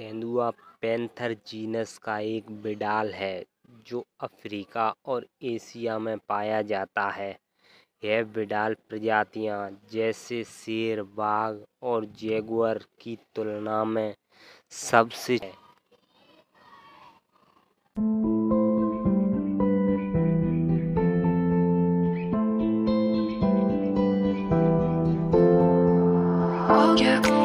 तेंदुआ panther genus का एक बिडाल है, जो अफ्रीका और एशिया में पाया जाता है यह बिडाल प्रजातियाँ जैसे शेर, बाघ और जेगुअर की तुलना में सबसे Yeah.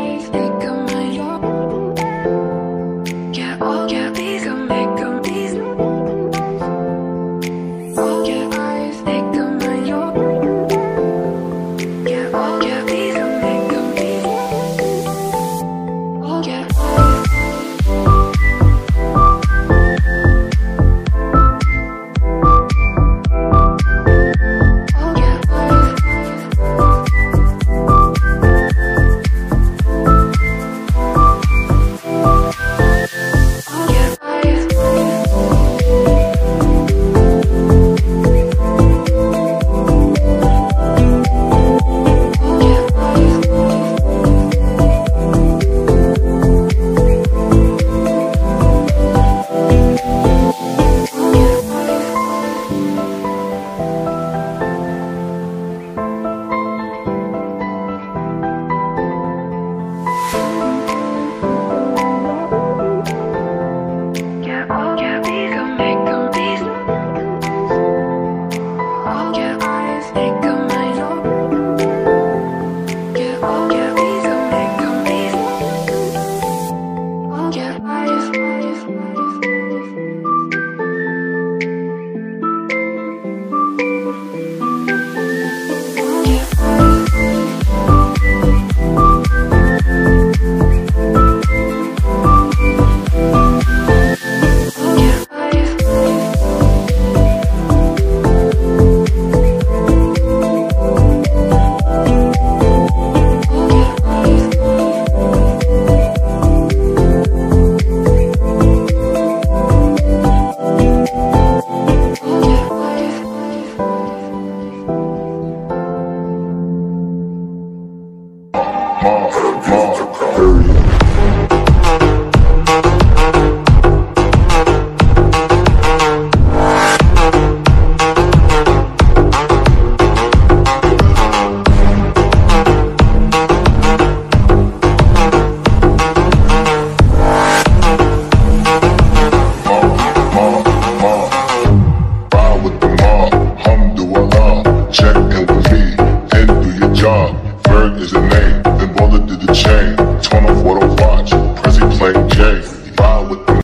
what I watch. Prezi playing J. vibe with the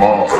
mob.